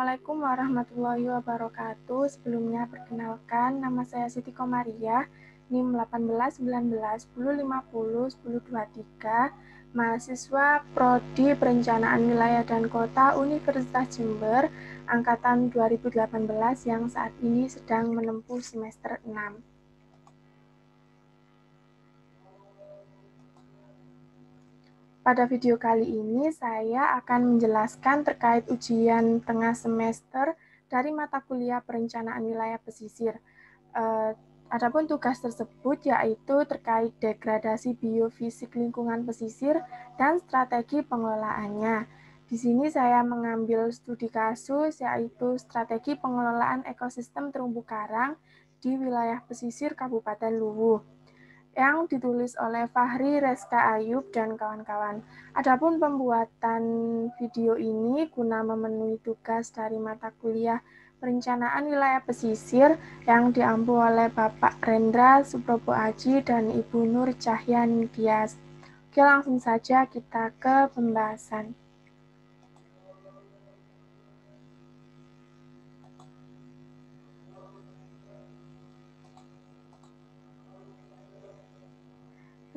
Assalamualaikum warahmatullahi wabarakatuh. Sebelumnya perkenalkan nama saya Siti Komaria, NIM 18 19 10 50 10 23, mahasiswa Prodi Perencanaan Wilayah dan Kota Universitas Jember angkatan 2018 yang saat ini sedang menempuh semester 6. Pada video kali ini saya akan menjelaskan terkait ujian tengah semester dari mata kuliah perencanaan wilayah pesisir. Uh, adapun tugas tersebut yaitu terkait degradasi biofisik lingkungan pesisir dan strategi pengelolaannya. Di sini saya mengambil studi kasus yaitu strategi pengelolaan ekosistem terumbu karang di wilayah pesisir Kabupaten Luwu yang ditulis oleh Fahri Reska Ayub dan kawan-kawan. Adapun pembuatan video ini guna memenuhi tugas dari mata kuliah Perencanaan Wilayah Pesisir yang diampu oleh Bapak Rendra Suprobo Aji dan Ibu Nur Cahyan Tias. Oke, langsung saja kita ke pembahasan.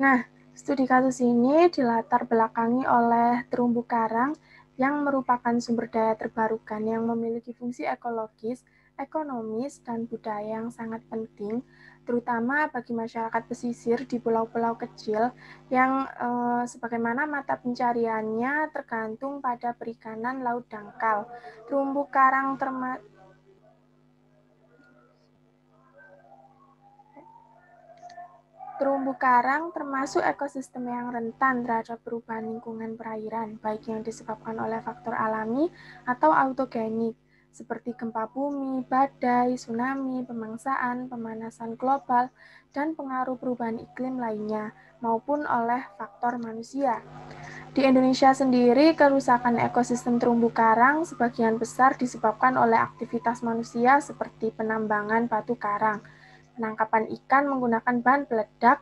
Nah, studi kasus ini dilatar belakangi oleh terumbu karang yang merupakan sumber daya terbarukan yang memiliki fungsi ekologis, ekonomis, dan budaya yang sangat penting, terutama bagi masyarakat pesisir di pulau-pulau kecil yang eh, sebagaimana mata pencariannya tergantung pada perikanan laut dangkal. Terumbu karang termasuk Terumbu karang termasuk ekosistem yang rentan terhadap perubahan lingkungan perairan, baik yang disebabkan oleh faktor alami atau autogenik, seperti gempa bumi, badai, tsunami, pemangsaan, pemanasan global, dan pengaruh perubahan iklim lainnya, maupun oleh faktor manusia. Di Indonesia sendiri, kerusakan ekosistem terumbu karang sebagian besar disebabkan oleh aktivitas manusia seperti penambangan batu karang, penangkapan ikan menggunakan bahan peledak,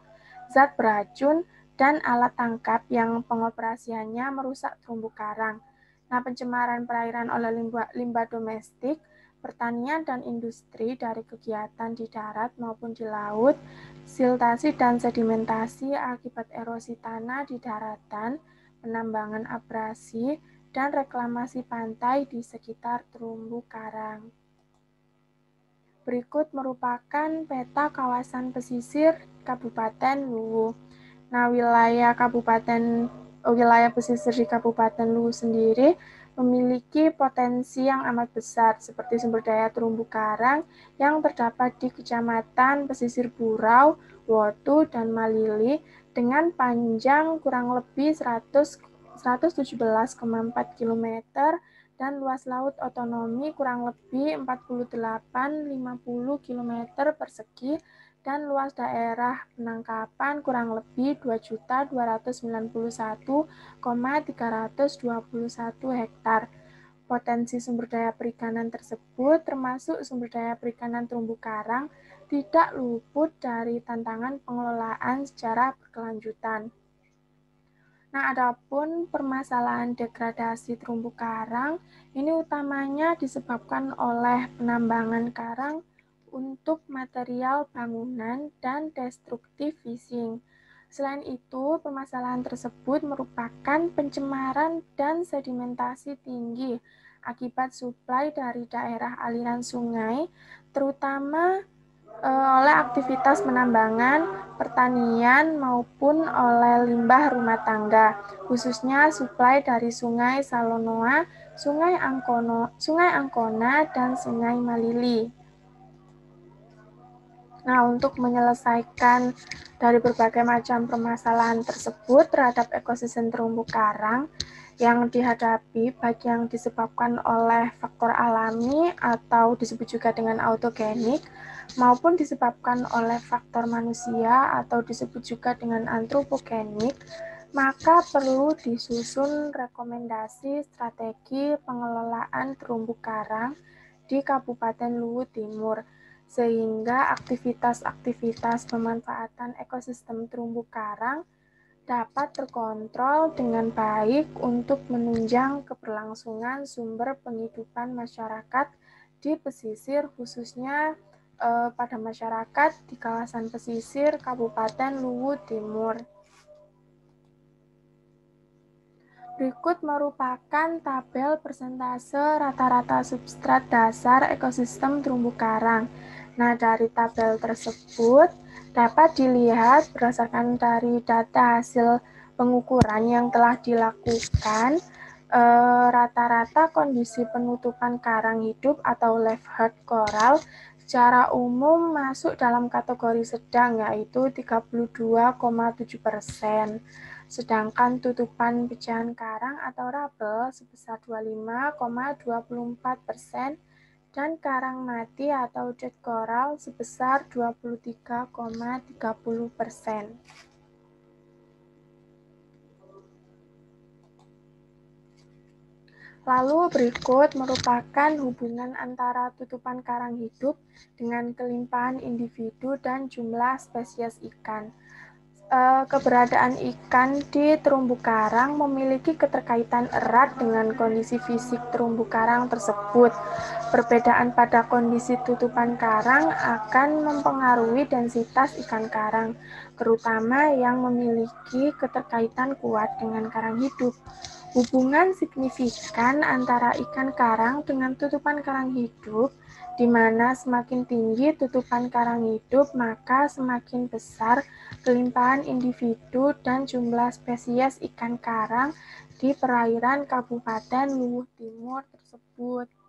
zat beracun, dan alat tangkap yang pengoperasiannya merusak terumbu karang. Nah, pencemaran perairan oleh limbah, limbah domestik, pertanian dan industri dari kegiatan di darat maupun di laut, siltasi dan sedimentasi akibat erosi tanah di daratan, penambangan abrasi, dan reklamasi pantai di sekitar terumbu karang. Berikut merupakan peta kawasan pesisir Kabupaten Luwu. Nah, wilayah Kabupaten wilayah pesisir di Kabupaten Luwu sendiri memiliki potensi yang amat besar seperti sumber daya terumbu karang yang terdapat di Kecamatan Pesisir Burau, Wotu, dan Malili dengan panjang kurang lebih 100 117,4 km dan luas laut otonomi kurang lebih 48-50 km persegi dan luas daerah penangkapan kurang lebih 2.291,321 hektar. Potensi sumber daya perikanan tersebut termasuk sumber daya perikanan terumbu karang tidak luput dari tantangan pengelolaan secara berkelanjutan. Nah, adapun permasalahan degradasi terumbu karang ini utamanya disebabkan oleh penambangan karang untuk material bangunan dan destruktif fishing. Selain itu, permasalahan tersebut merupakan pencemaran dan sedimentasi tinggi akibat suplai dari daerah aliran sungai, terutama oleh aktivitas penambangan, pertanian, maupun oleh limbah rumah tangga, khususnya suplai dari Sungai Salonoa, Sungai Angkono, Sungai Angkona, dan Sungai Malili. Nah, untuk menyelesaikan dari berbagai macam permasalahan tersebut terhadap ekosistem terumbu karang yang dihadapi, baik yang disebabkan oleh faktor alami atau disebut juga dengan autogenik, maupun disebabkan oleh faktor manusia atau disebut juga dengan antropogenik, maka perlu disusun rekomendasi strategi pengelolaan terumbu karang di Kabupaten Luwu Timur, sehingga aktivitas-aktivitas pemanfaatan ekosistem terumbu karang dapat terkontrol dengan baik untuk menunjang keberlangsungan sumber penghidupan masyarakat di pesisir khususnya eh, pada masyarakat di kawasan pesisir Kabupaten Luwu Timur. Berikut merupakan tabel persentase rata-rata substrat dasar ekosistem terumbu karang. Nah, dari tabel tersebut dapat dilihat berdasarkan dari data hasil pengukuran yang telah dilakukan eh, rata-rata eh, kondisi penutupan karang hidup atau left heart coral secara umum masuk dalam kategori sedang yaitu 32,7 persen sedangkan tutupan pecahan karang atau rabel sebesar 25,24 persen dan karang mati atau dead coral sebesar 23,30 persen. Lalu berikut merupakan hubungan antara tutupan karang hidup dengan kelimpahan individu dan jumlah spesies ikan uh, keberadaan ikan di terumbu karang memiliki keterkaitan erat dengan kondisi fisik terumbu karang tersebut. Perbedaan pada kondisi tutupan karang akan mempengaruhi densitas ikan karang, terutama yang memiliki keterkaitan kuat dengan karang hidup. Hubungan signifikan antara ikan karang dengan tutupan karang hidup di mana semakin tinggi tutupan karang hidup, maka semakin besar kelimpahan individu dan jumlah spesies ikan karang di perairan Kabupaten Luwu Timur tersebut.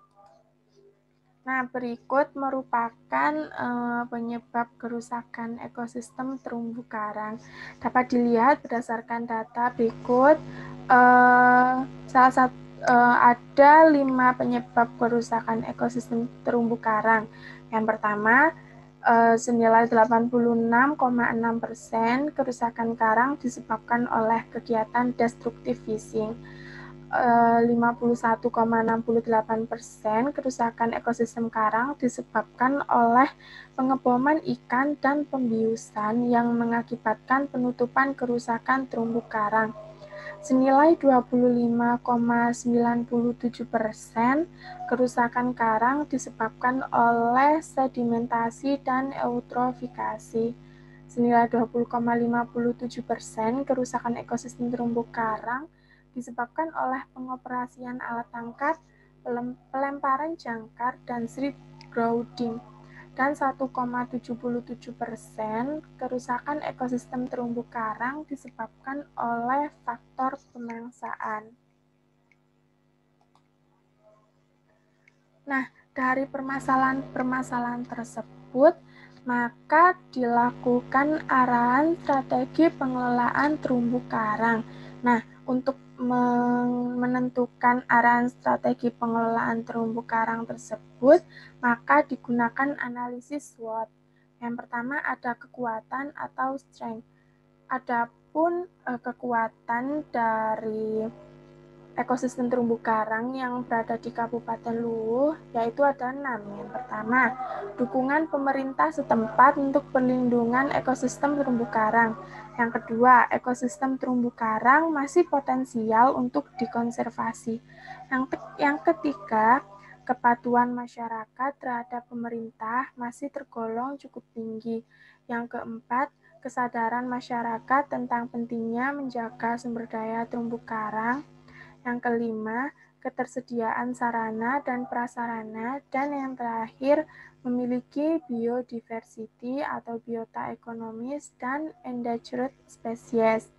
Nah, berikut merupakan uh, penyebab kerusakan ekosistem terumbu karang. Dapat dilihat berdasarkan data berikut, uh, salah satu uh, ada lima penyebab kerusakan ekosistem terumbu karang. Yang pertama, uh, senilai 86,6 persen kerusakan karang disebabkan oleh kegiatan destructive fishing. 51,68 persen kerusakan ekosistem karang disebabkan oleh pengeboman ikan dan pembiusan yang mengakibatkan penutupan kerusakan terumbu karang senilai 25,97 persen kerusakan karang disebabkan oleh sedimentasi dan eutrofikasi. Senilai 20,57 persen kerusakan ekosistem terumbu karang disebabkan oleh pengoperasian alat tangkap, pelemparan jangkar, dan street grounding dan 1,77 persen kerusakan ekosistem terumbu karang disebabkan oleh faktor pemangsaan. Nah, dari permasalahan-permasalahan tersebut, maka dilakukan arahan strategi pengelolaan terumbu karang. Nah, untuk menentukan arahan strategi pengelolaan terumbu karang tersebut, maka digunakan analisis SWOT. Yang pertama ada kekuatan atau strength. Adapun eh, kekuatan dari ekosistem terumbu karang yang berada di Kabupaten Luwu yaitu ada enam. Yang pertama, dukungan pemerintah setempat untuk perlindungan ekosistem terumbu karang. Yang kedua, ekosistem terumbu karang masih potensial untuk dikonservasi. Yang, yang ketiga, kepatuhan masyarakat terhadap pemerintah masih tergolong cukup tinggi. Yang keempat, kesadaran masyarakat tentang pentingnya menjaga sumber daya terumbu karang yang kelima, ketersediaan sarana dan prasarana, dan yang terakhir, memiliki biodiversity atau biota ekonomis dan endangered species.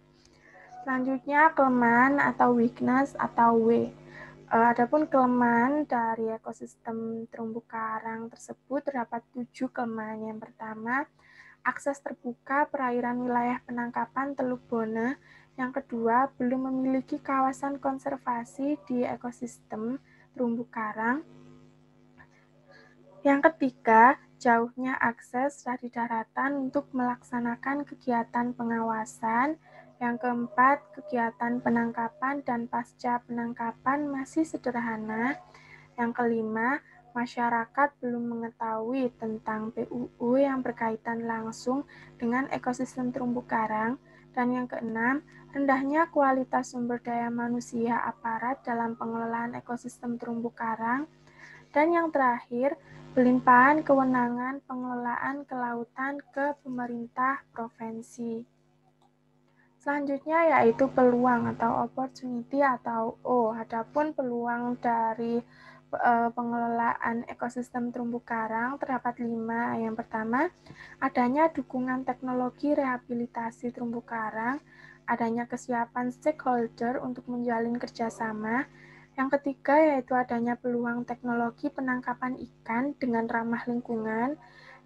Selanjutnya, kelemahan atau weakness atau W. Eh, adapun kelemahan dari ekosistem terumbu karang tersebut terdapat tujuh kelemahan. Yang pertama, akses terbuka perairan wilayah penangkapan Teluk Bone yang kedua, belum memiliki kawasan konservasi di ekosistem terumbu karang. Yang ketiga, jauhnya akses dari daratan untuk melaksanakan kegiatan pengawasan. Yang keempat, kegiatan penangkapan dan pasca penangkapan masih sederhana. Yang kelima, masyarakat belum mengetahui tentang PUU yang berkaitan langsung dengan ekosistem terumbu karang. Dan yang keenam, rendahnya kualitas sumber daya manusia aparat dalam pengelolaan ekosistem terumbu karang. Dan yang terakhir, pelimpahan kewenangan pengelolaan kelautan ke pemerintah provinsi. Selanjutnya yaitu peluang atau opportunity atau O. Adapun peluang dari Eh, pengelolaan ekosistem terumbu karang terdapat lima. Yang pertama, adanya dukungan teknologi rehabilitasi terumbu karang, adanya kesiapan stakeholder untuk menjalin kerjasama. Yang ketiga yaitu adanya peluang teknologi penangkapan ikan dengan ramah lingkungan.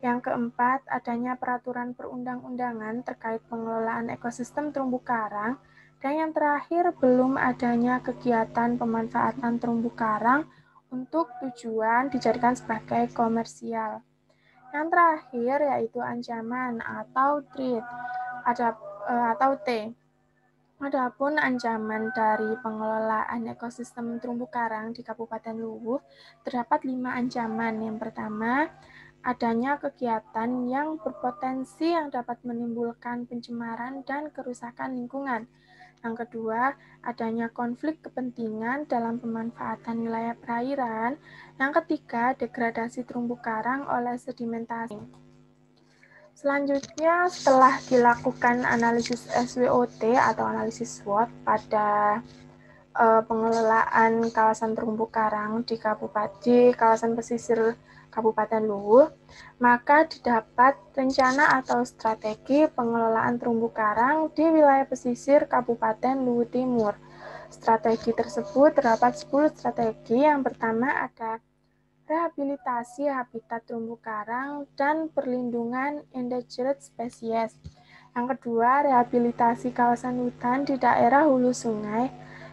Yang keempat, adanya peraturan perundang-undangan terkait pengelolaan ekosistem terumbu karang. Dan yang terakhir, belum adanya kegiatan pemanfaatan terumbu karang untuk tujuan dijadikan sebagai komersial. Yang terakhir yaitu ancaman atau threat eh, atau T. Adapun ancaman dari pengelolaan ekosistem terumbu karang di Kabupaten Luwu terdapat lima ancaman. Yang pertama, adanya kegiatan yang berpotensi yang dapat menimbulkan pencemaran dan kerusakan lingkungan. Yang kedua, adanya konflik kepentingan dalam pemanfaatan wilayah perairan. Yang ketiga, degradasi terumbu karang oleh sedimentasi. Selanjutnya, setelah dilakukan analisis SWOT atau analisis SWOT pada uh, pengelolaan kawasan terumbu karang di kabupaten kawasan pesisir Kabupaten Luwu, maka didapat rencana atau strategi pengelolaan terumbu karang di wilayah pesisir Kabupaten Luwu Timur. Strategi tersebut terdapat 10 strategi. Yang pertama ada rehabilitasi habitat terumbu karang dan perlindungan endangered species. Yang kedua, rehabilitasi kawasan hutan di daerah hulu sungai.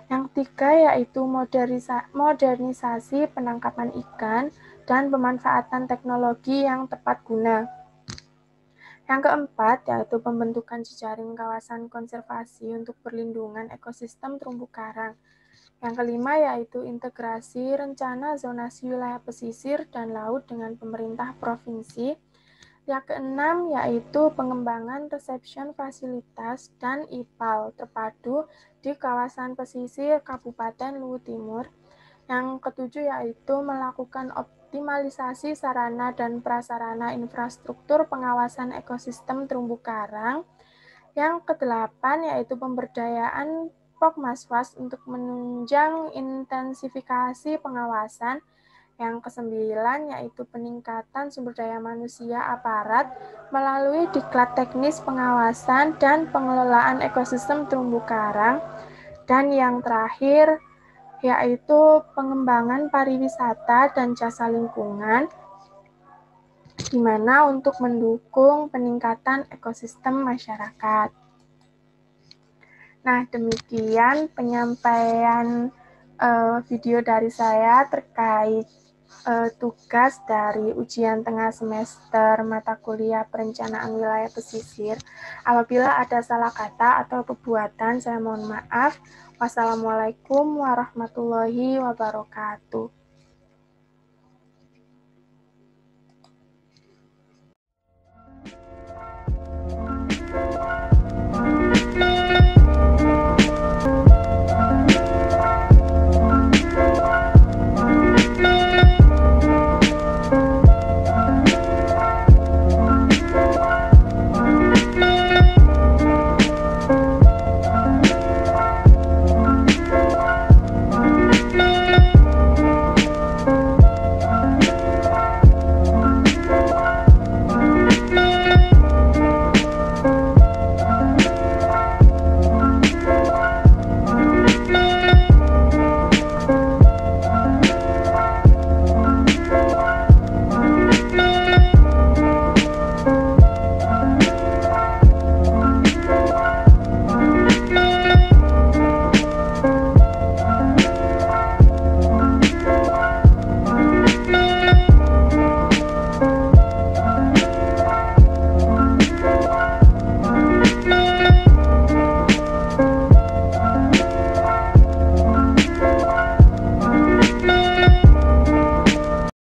Yang ketiga yaitu modernisasi penangkapan ikan dan pemanfaatan teknologi yang tepat guna. Yang keempat, yaitu pembentukan jejaring kawasan konservasi untuk perlindungan ekosistem terumbu karang. Yang kelima, yaitu integrasi rencana zonasi wilayah pesisir dan laut dengan pemerintah provinsi. Yang keenam, yaitu pengembangan reception fasilitas dan IPAL terpadu di kawasan pesisir Kabupaten Luwu Timur. Yang ketujuh, yaitu melakukan optimalisasi sarana dan prasarana infrastruktur pengawasan ekosistem terumbu karang. Yang kedelapan yaitu pemberdayaan Pokmaswas untuk menunjang intensifikasi pengawasan. Yang kesembilan yaitu peningkatan sumber daya manusia aparat melalui diklat teknis pengawasan dan pengelolaan ekosistem terumbu karang. Dan yang terakhir yaitu pengembangan pariwisata dan jasa lingkungan, di mana untuk mendukung peningkatan ekosistem masyarakat. Nah, demikian penyampaian uh, video dari saya terkait uh, tugas dari ujian tengah semester mata kuliah perencanaan wilayah pesisir. Apabila ada salah kata atau perbuatan, saya mohon maaf. Wassalamualaikum warahmatullahi wabarakatuh.